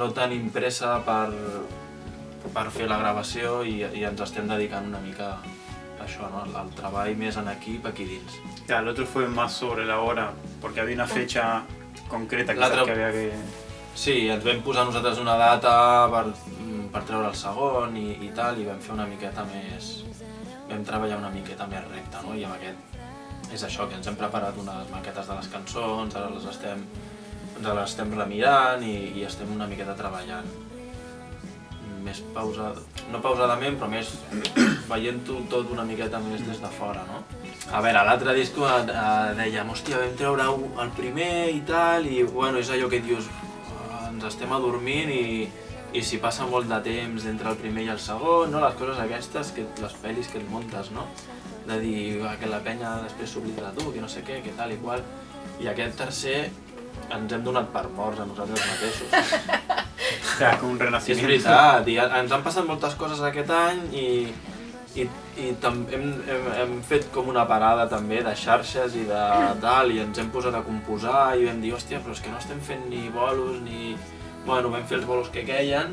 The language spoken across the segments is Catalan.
no tenim pressa per, per fer la gravació i, i ens estem dedicant una mica a això, no? al, al treball més en equip aquí dins. Claro, el otro fue más sobre la hora, porque había una fecha concreta que había que... Sí, ens vam posar nosaltres una data per, per treure el segon i, i tal, i vam fer una miqueta més... vam treballar una miqueta més recta, no? I amb aquest és això, que ens hem preparat unes maquetes de les cançons, ara les estem, ens les estem remirant i, i estem una miqueta treballant més pausada, no pausadament, però més veient-ho tot una miqueta més des de fora, no? A veure, l'altre disc eh, eh, dèiem, hòstia, vam treure el primer i tal, i bueno, és allò que dius, "Ah, ens estem adormint i, i si passa molt de temps entre el primer i el segon, no? les coses aquestes, que, les pel·lis que et muntes, no? de dir "Ah, que la penya després s'oblida de tu, que no sé què, que tal i qual, i aquest tercer ens hem donat per morts a nosaltres mateixos. Claro, como un Sí, és veritat, i ens han passat moltes coses aquest any i, i, i tam, hem, hem, hem fet com una parada també de xarxes i de tal, i ens hem posat a composar i vam dir, hòstia, però és que no estem fent ni bolos ni... Bueno, vam fer els bolos que queien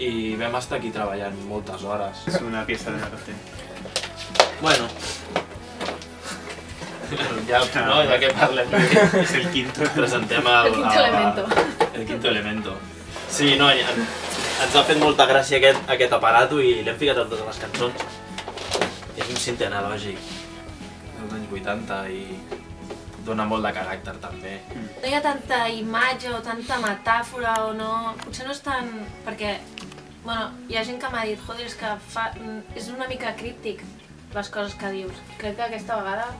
i vam estar aquí treballant moltes hores. Es una pieza de arte. Bueno, ja, no, ja que parlem Es el quinto. presentem el, El quinto elemento. El quinto elemento. Sí, no, ens ha fet molta gràcia aquest, aquest aparato i l'hem ficat en totes les cançons. És un cinta analògic dels anys 80 i dona molt de caràcter també. No hi ha tanta imatge o tanta metàfora o no... Potser no és tan... perquè... Bueno, hi ha gent que m'ha dit, joder, és que fa... és una mica críptic les coses que dius. Crec que aquesta vegada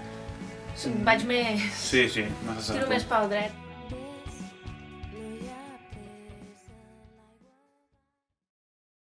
vaig més... Sí, sí, Tiro més pel dret.